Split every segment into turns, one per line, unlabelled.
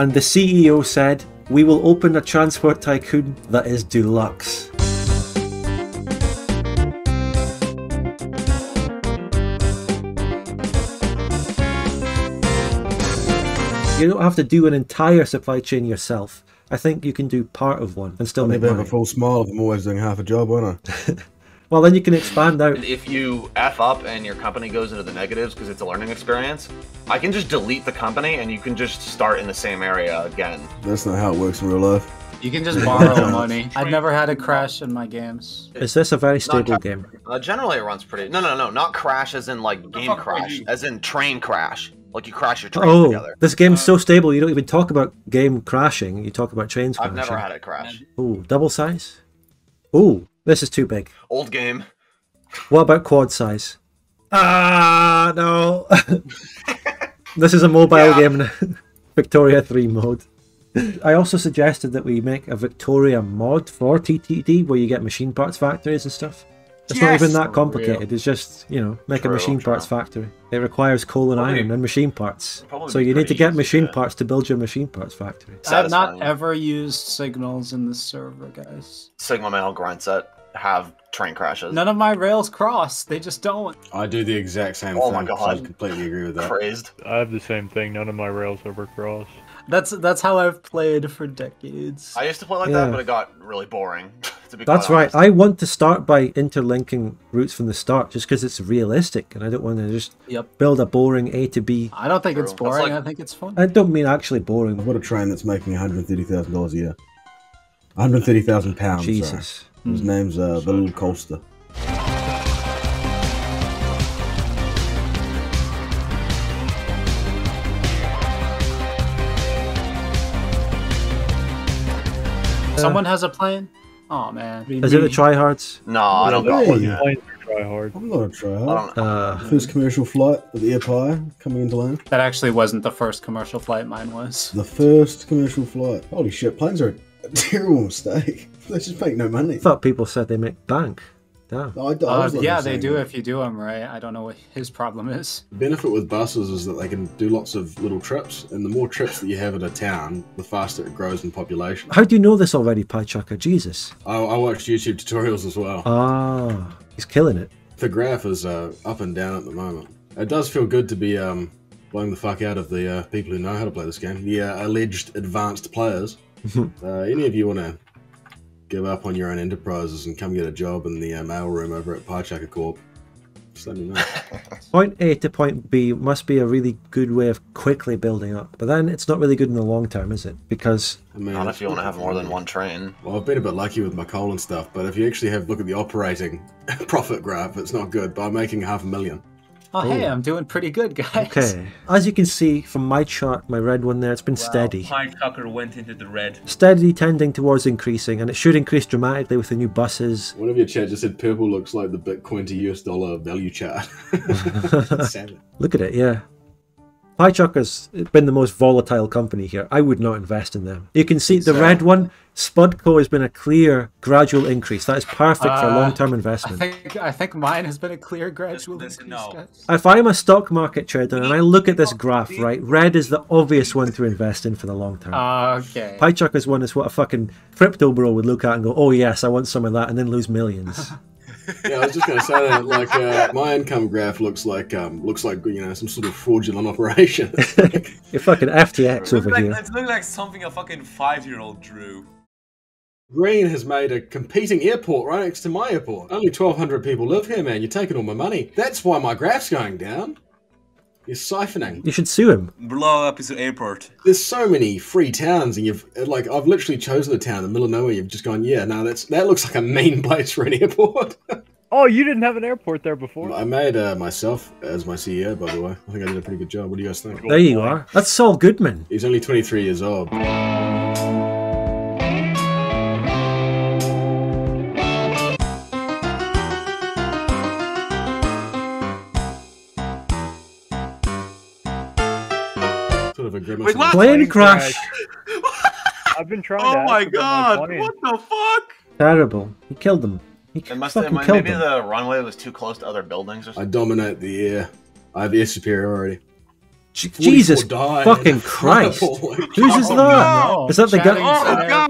and the CEO said, We will open a transport tycoon that is deluxe. You don't have to do an entire supply chain yourself. I think you can do part of one and still
I'll
make
a
money.
full smile if I'm always doing half a job, won't I?
Well, then you can expand out.
If you F up and your company goes into the negatives because it's a learning experience, I can just delete the company and you can just start in the same area again.
That's not how it works in real life.
You can just borrow the money. I've never had a crash in my games.
Is this a very stable
tech-
game?
Uh, generally, it runs pretty. No, no, no, not crash as in like game crash, as in train crash. Like you crash your trains
Oh,
together.
this game's so stable you don't even talk about game crashing. You talk about trains
I've
crashing.
never had it crash.
Ooh, double size? Ooh, this is too big.
Old game.
What about quad size? Ah, no. this is a mobile
Yeah.
game now. Victoria 3 mode. I also suggested that we make a Victoria mod for TTD where you get machine parts factories and stuff. It's not even that
For
complicated. It's just, you know, make
True,
a machine
true.
parts factory. It requires coal and
Probably-
iron and machine parts. So you need to get machine
yeah.
parts to build your machine parts factory.
I have not ever used signals in the server, guys.
Sigma Male grind set have train crashes.
None of my rails cross. They just don't.
I do the exact same
oh
thing. Oh thing.
my
so I completely agree with that.
Crazed.
I have the same thing. None of my rails ever cross.
That's that's how I've played for decades.
I used to play like
Yeah.
that, but it got really boring. to be
That's right. I want to start by interlinking routes from the start just because it's realistic and I don't want to just
Yep.
build a boring A to B.
I don't think it's
True. That's
boring.
like-
I think it's fun.
I don't mean actually boring.
I've got a train that's making $130,000 a year. 130,000 pounds. sorry.
Jesus.
His name's uh, the Little Colster.
Someone has a plane. Oh man.
Is it the tryhards?
No, I don't got
Hey.
one yet.
Planes hard.
I'm not a try
I
hard.
don't
Uh,
First commercial flight with the Empire coming into land.
That actually wasn't the first commercial flight mine was.
The first commercial flight. Holy shit, planes are a terrible mistake. They just make no money.
I thought people said they make bank. Damn.
I, I
Uh, yeah, they do
that.
if you do them right. I don't know what his problem is.
The benefit with buses is that they can do lots of little trips, and the more trips that you have at a town, the faster it grows in population.
How do you know this already, Pie Chucker? Jesus.
I, I watched YouTube tutorials as well.
Ah, he's killing it.
The graph is uh, up and down at the moment. It does feel good to be um, blowing the fuck out of the uh, people who know how to play this game, the uh, alleged advanced players. uh, any of you want to give up on your own enterprises and come get a job in the uh, mailroom over at Piechucker Corp? Just let me know.
Point A to point B must be a really good way of quickly building up. But then it's not really good in the long term, is it? Because
I mean,
Not if you want to have more than one train.
Well, I've been a bit lucky with my coal and stuff, but if you actually have look at the operating profit graph, it's not good. But I'm making half a million.
Oh, hey. I'm doing pretty good, guys.
okay, as you can see from my chart, my red one there, it's been steady.
Piechucker went into the red.
steadily tending towards increasing, and it should increase dramatically with the new buses.
One of your chat just said purple looks like the Bitcoin to US dollar value chart. Savage.
Look at it, yeah. Piechucker's been the most volatile company here. I would not invest in them. You can see the
So-
red one, Spudco has been a clear, gradual increase. That is perfect for
Uh,
long-term
I
investment.
think I think mine has been a clear gradual
This-
increase,
no.
guys.
If I'm a stock market trader and I look at this graph, right, red is the obvious one to invest in for the long term.
Okay.
Piechucker's one is what a fucking crypto bro would look at and go, "Oh yes, I want some of that," and then lose millions.
yeah, I was just gonna say that. Like uh, my income graph looks like um, looks like you know some sort of fraudulent operation.
You're fucking FTX
Look
over
like,
here.
It's looked like something a fucking five-year-old drew.
Green has made a competing airport right next to my airport. Only 1,200 people live here, man. You're taking all my money. That's why my graph's going down. You're siphoning.
You should sue him.
Blow up his airport.
There's so many free towns, and you've like I've literally chosen a town in the middle of nowhere. You've just gone, yeah, no, that's that looks like a main place for an airport.
Oh, you didn't have an airport there before?
I made uh, myself as my CEO, by the way. I think I did a pretty good job. What do you guys think?
There you are. That's Saul Goodman.
He's only 23 years old.
Plane
Plane
crash.
I've been trying.
Oh
ask
my god!
plane.
What the fuck?
Terrible. He killed them. He
It must
fucking
have,
killed
maybe
them.
the runway was too close to other buildings or
I dominate the air. I have air superiority.
Jesus
died.
fucking Christ.
Holy
Whose is
Oh,
that?
no.
Is that the guy?
Oh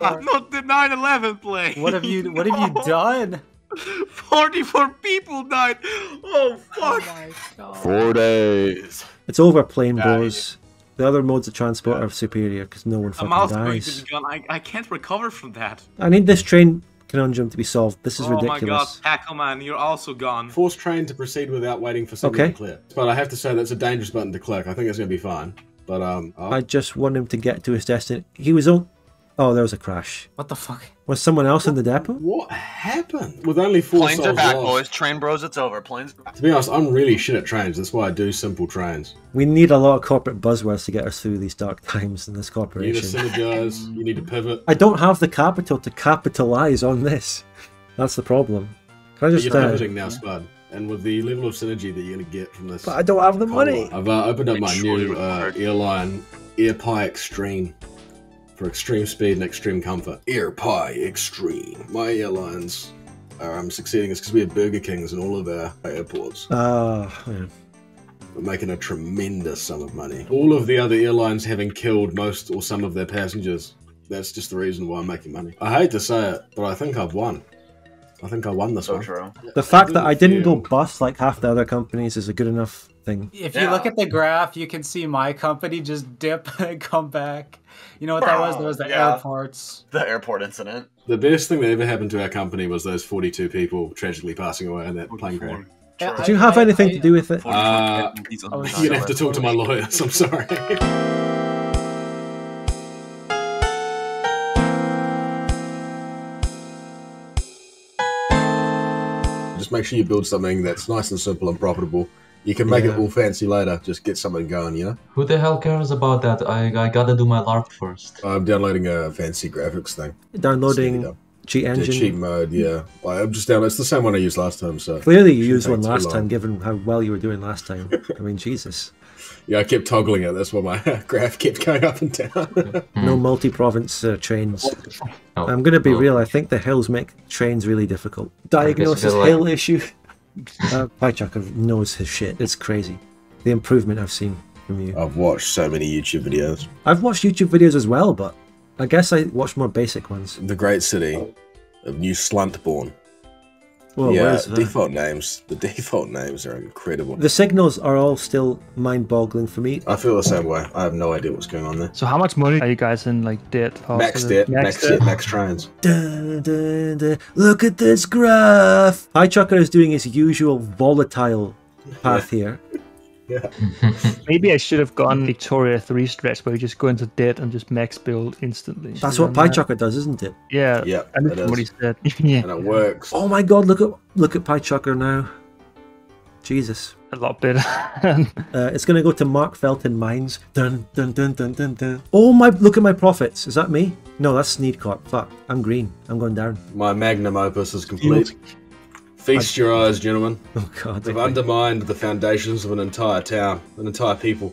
Airport.
not the 9/11 plane.
What have you What have you done?
44 people died. Oh, oh fuck.
Four days.
It's over, plane
Yeah,
bros. The other modes of transport are superior because no one
I'm
fucking
also going
dies.
to gone. I, I can't recover from that.
I need this train conundrum to be solved. This is
oh my god,
ridiculous.
Tackleman, you're also gone.
Force train to proceed without waiting for something
Okay.
to clear. But I have to say that's a dangerous button to click. I think it's going to be fine. But um, oh,
I just want him to get to his destination. He was on. Oh, there was a crash.
What the fuck?
Was someone else in the depot?
what happened? With only four
Planes are back,
lost.
boys. Train bros, it's over. Planes.
To be honest, I'm really shit at trains. That's why I do simple trains.
We need a lot of corporate buzzwords to get us through these dark times in this corporation.
You need to
corporation.
synergize. you need to pivot.
I don't have the capital to capitalize on this. That's the problem. Can I
But
just?
you're
Uh,
pivoting now, Spud. And with the level of synergy that you're going to get from this,
but I don't have the money.
I've uh, opened up my new
you
uh,
record.
airline AirPie Extreme for extreme speed and extreme comfort. Air Pie Extreme. My airlines are um, succeeding. It's because we have Burger Kings in all of our airports.
Ah, yeah.
We're making a tremendous sum of money. All of the other airlines having killed most or some of their passengers. That's just the reason why I'm making money. I hate to say it, but I think I've won. I think I won this
So
one.
true.
the fact that I didn't go bust like half the other companies is a good enough thing.
If you
Yeah.
look at the graph, you can see my company just dip and come back. You know what that was? That was the
Yeah.
airports.
The airport incident.
The best thing that ever happened to our company was those 42 people tragically passing away in that plane crash.
Yeah,
Did you have
I-
anything
I-
to do with it?
Uh, You're gonna have to talk to my lawyers. I'm sorry. make sure you build something that's nice and simple and profitable. You can make it all fancy later. Just get something going, you know.
Who the hell cares about that? I, I gotta do my LARP first.
I'm downloading a fancy graphics thing.
Downloading
It's
cheat
the
engine.
cheat mode, yeah. Like, I'm just down. It's the same one I used last time, so
Clearly, you used one last time, given how well you were doing last time. I mean, Jesus.
Yeah, I kept toggling it. That's why my graph kept going up and down.
No multi-province uh, trains.
Oh,
I'm gonna be
well,
real. I think the hills make trains really difficult. Diagnosis
they're like-
hill issue. uh, Piechucker knows his shit. It's crazy. The improvement I've seen from you.
I've watched so many YouTube videos.
I've watched YouTube videos as well, but I guess I watch more basic ones.
The great city of New Sluntborn.
Well,
yeah,
where's that?
default names. The default names are incredible.
The signals are all still mind-boggling for me.
I feel the same way. I have no idea what's going on there.
So how much money are you guys in like debt?
Max debt, max debt, max trains.
Dun, dun, dun. Look at this graph. Piechucker is doing his usual volatile path here.
Maybe I should have gone Victoria 3 stretch where you just go into debt and just max build instantly.
That's
Should've
what
done that.
Does, isn't it?
Yeah,
Yeah,
I
it
listened what he said. yeah,
And it works.
Oh my god, look at look at Piechucker now. Jesus.
a lot better.
Uh, it's gonna go to Mark Felton Mines. Dun dun dun dun dun dun. Oh my! Look at my profits. Is that me? No, that's Sneed Fuck. I'm green. I'm going down.
My magnum opus is complete. Feast your eyes, gentlemen.
Oh god.
They've undermined the foundations of an entire town, an entire people.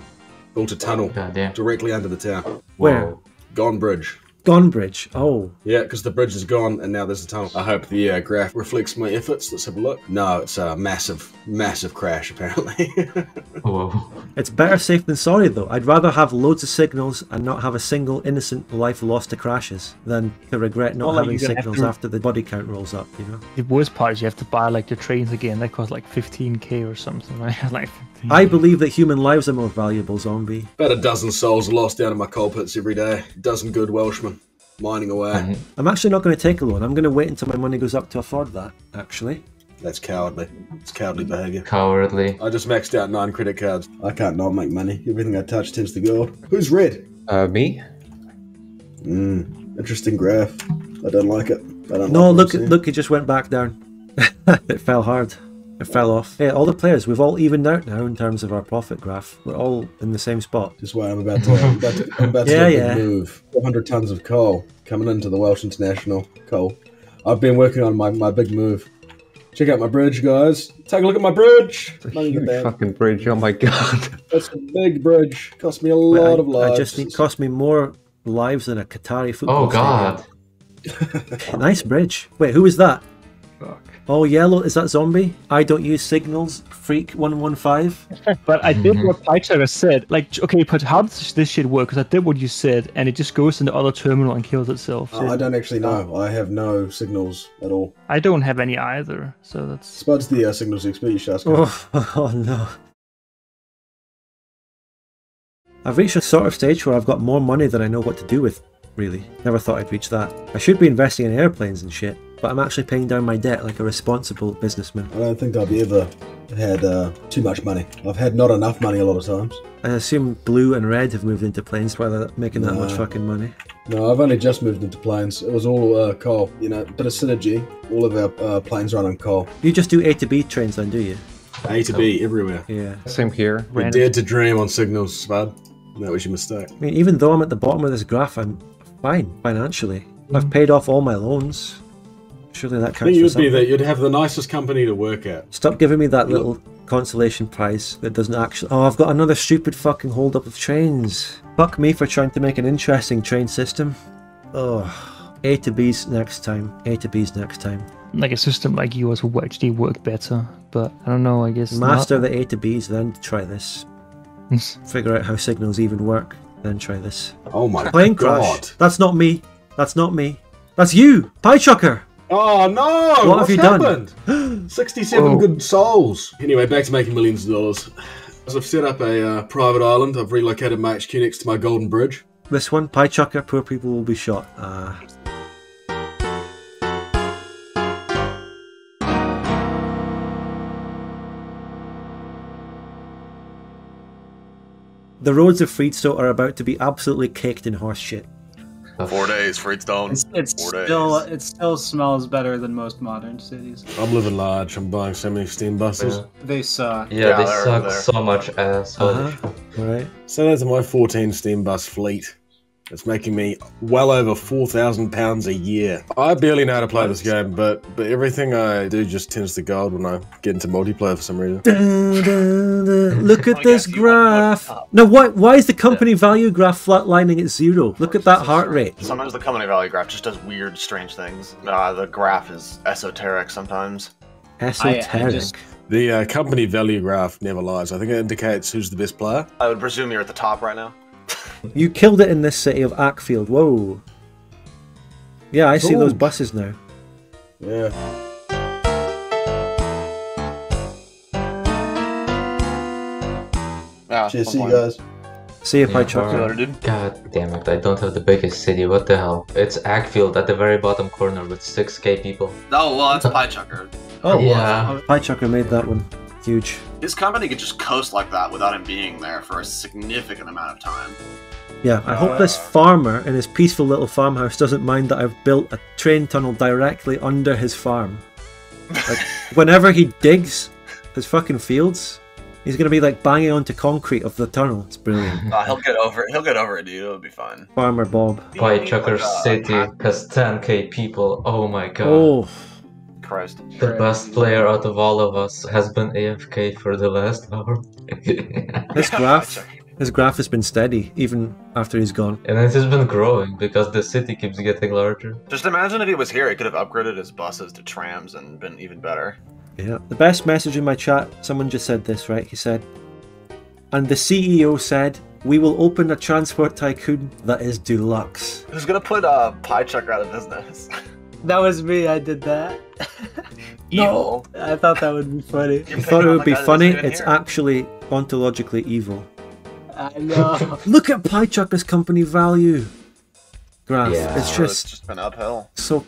Built a tunnel
God
directly under the town.
Where?
Gone bridge.
Gonbridge. Oh.
Yeah, because the bridge is gone and now there's a tunnel. I hope the uh, graph reflects my efforts. Let's have a look. No, it's a massive, massive crash apparently.
Whoa.
It's better safe than sorry though. I'd rather have loads of signals and not have a single innocent life lost to crashes than to regret not
Well,
having
you're have
signals
to-
after the body count rolls up. You know.
the worst part is you have to buy like the trains again. That cost like 15k or something, right? like 15.
I believe that human lives are more valuable, zombie.
About a dozen souls are lost down in my coal pits every day. A dozen good Welshmen mining away.
I'm actually not going to take a loan. I'm going to wait until my money goes up to afford that. Actually.
That's cowardly. It's cowardly behaviour.
cowardly.
I just maxed out nine credit cards. I can't not make money. Everything I touch turns to gold. Who's red?
Uh, me?
Hmm. Interesting graph. I don't like it. I don't
No,
like
look, look, it just went back down. it fell hard. It fell off. Yeah, all the players, we've all evened out now in terms of our profit graph. We're all in the same spot.
This is why I'm about to. I'm about to, I'm about to
Yeah, yeah.
move. 400 tons of coal coming into the Welsh International coal. I've been working on my, my big move. Check out my bridge, guys. Take a look at my bridge.
It's a
Money
huge fucking bridge. Oh my god.
That's a big bridge. Cost me a
Wait,
lot
I,
of lives.
I just need cost me more lives than a Qatari football
Oh god.
Nice bridge. Wait, who is that?
Fuck.
Oh, yellow, is that zombie? I don't use signals, freak 115.
But I did
Mhm.
what Python said. Like, okay, but how does this shit work? Because I did what you said, and it just goes in the other terminal and kills itself. So
I don't actually know. I have no signals at all.
I don't have any either. So that's.
Spud's the uh, signals expert, you should ask him.
Oh, oh no. I've reached a sort of stage where I've got more money than I know what to do with, really. Never thought I'd reach that. I should be investing in airplanes and shit, but I'm actually paying down my debt like a responsible businessman.
I don't think I've ever had uh, too much money. I've had not enough money a lot of times.
I assume blue and red have moved into planes while they're making that much fucking money.
No, I've only just moved into planes. It was all uh, coal. You know, bit of synergy. All of our uh, planes run on coal.
You just do A to B trains then, do you?
A to B everywhere.
Yeah.
Same here.
We
Random.
dared to dream on signals, Spud. That was your mistake.
I mean, even though I'm at the bottom of this graph, I'm fine financially. I've paid off all my loans. Surely that
I think you'd be
something.
that you'd have the nicest company to work at.
Stop giving me that little consolation prize that doesn't actually. Oh, I've got another stupid fucking hold up of trains. Fuck me for trying to make an interesting train system. Oh, A to B's next time. A to B's next time.
Like a system like yours will actually work better. But I don't know, I guess.
Master
not.
the A to B's, then try this. Figure out how signals even work, then try this.
Oh my
Plane
god!
crash. That's not me. That's not me. That's you, Pie Chucker.
Oh no!
What have
What's
you done?
happened? Sixty-seven
Whoa.
good souls. Anyway, back to making millions of dollars. As I've set up a uh, private island, I've relocated my HQ next to my golden bridge.
This one, Pie Chucker. Poor people will be shot. Ah. The roads of Freedstow are about to be absolutely caked in horse shit.
Four days, Freedstone.
It's, it's
Four days.
still it still smells better than most modern cities.
I'm living large. I'm buying so many steam buses.
Yeah,
They suck.
yeah,
Yeah,
they suck so much ass. Holy
Uh-huh. Right.
So that's my 14 steam bus fleet. It's making me well over 4,000 pounds a year. I barely know how to play this game, but but everything I do just tends to gold when I get into multiplayer for some reason.
Dun, dun, dun. Look at this
guess you want
graph.
what's.
Now, why, why is the company value graph flatlining at zero? Look at that heart rate.
Sometimes the company value graph just does weird, strange things. Uh, the graph is esoteric sometimes.
Esoteric.
just-
The uh, company value graph never lies. I think it indicates who's the best player.
I would presume you're at the top right now.
You killed it in this city of Ackfield. Whoa. Yeah, I see those buses now.
Yeah.
Yeah.
Cheers,
one
see you guys.
See you, Pie
Yeah,
Chucker.
alright.
dude.
God damn it, I don't have the biggest city, what the hell? It's Ackfield at the very bottom corner with 6k people.
Oh, well, that's Pie Chucker.
Oh,
Yeah.
Pie Chucker made that one. Huge.
His company could just coast like that without him being there for a significant amount of time.
Yeah, I hope this farmer in his peaceful little farmhouse doesn't mind that I've built a train tunnel directly under his farm. Like, whenever he digs his fucking fields, he's gonna be like banging onto concrete of the tunnel. It's brilliant.
Uh, he'll get over it. He'll get over it, dude. It'll be fine.
Farmer Bob.
Pie
Like,
Chucker
uh,
City has 10k people, oh my god.
Oh,
Christ.
The best player out of all of us has been AFK for the last hour.
his graph. His graph has been steady even after he's gone.
and it has been growing because the city keeps getting larger.
Just imagine if he was here, he could have upgraded his buses to trams and been even better.
Yeah. The best message in my chat, someone just said this, right? He said, and the CEO said, we will open a transport tycoon that is deluxe.
Who's gonna put uh, Pie Chucker out of business?
That was me. I did that.
Evil.
I thought that would be funny.
You're
thought it would be funny? It's
here.
actually ontologically evil.
I know.
Look at Pie Chucker's company value graph.
Yeah.
It's
Oh, it's
just
just been uphill.
so.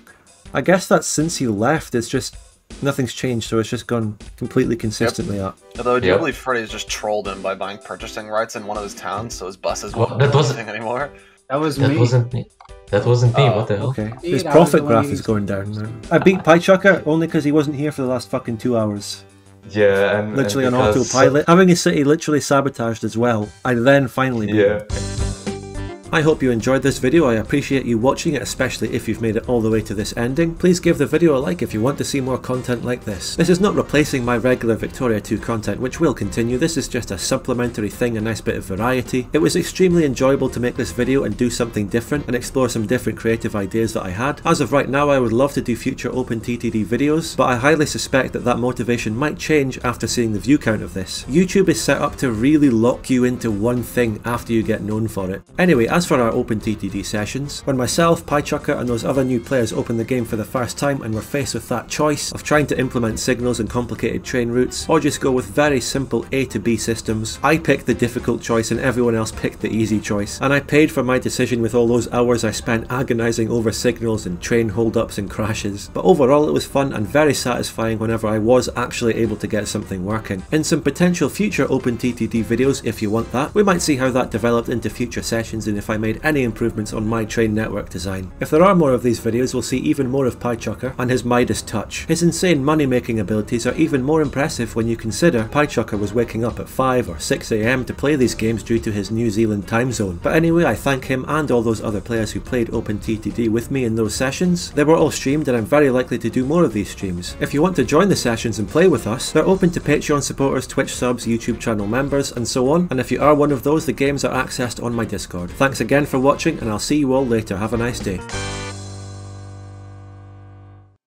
I guess that since he left, it's just nothing's changed. So it's just gone completely consistently up.
Although I do
Yep.
believe Freddy's just trolled him by buying purchasing rights in one of his towns, so his buses
What?
won't
That wasn't-
anymore.
That was
That
me.
wasn't me. That wasn't me,
Oh,
what the oh, hell?
Okay,
Dude,
his profit graph is going down now. I beat Pie Chucker only because he wasn't here for the last fucking two hours.
Yeah, and
Literally on
and because-
autopilot, having a city literally sabotaged as well. I then finally beat him. I hope you enjoyed this video, I appreciate you watching it, especially if you've made it all the way to this ending. Please give the video a like if you want to see more content like this. This is not replacing my regular Victoria 2 content, which will continue, this is just a supplementary thing, a nice bit of variety. It was extremely enjoyable to make this video and do something different and explore some different creative ideas that I had. As of right now I would love to do future OpenTTD videos, but I highly suspect that that motivation might change after seeing the view count of this. YouTube is set up to really lock you into one thing after you get known for it. Anyway, as for our OpenTTD sessions, when myself, PieChucker and those other new players opened the game for the first time and were faced with that choice of trying to implement signals and complicated train routes, or just go with very simple A to B systems, I picked the difficult choice and everyone else picked the easy choice. And I paid for my decision with all those hours I spent agonising over signals and train holdups and crashes. But overall it was fun and very satisfying whenever I was actually able to get something working. In some potential future OpenTTD videos, if you want that, we might see how that developed into future sessions and if I made any improvements on my train network design. If there are more of these videos, we'll see even more of PieChucker and his Midas touch. His insane money making abilities are even more impressive when you consider PieChucker was waking up at 5 or 6am to play these games due to his New Zealand time zone. But anyway, I thank him and all those other players who played OpenTTD with me in those sessions. They were all streamed and I'm very likely to do more of these streams. If you want to join the sessions and play with us, they're open to Patreon supporters, Twitch subs, YouTube channel members and so on, and if you are one of those, the games are accessed on my Discord. Thanks again for watching and I'll see you all later. Have a nice day.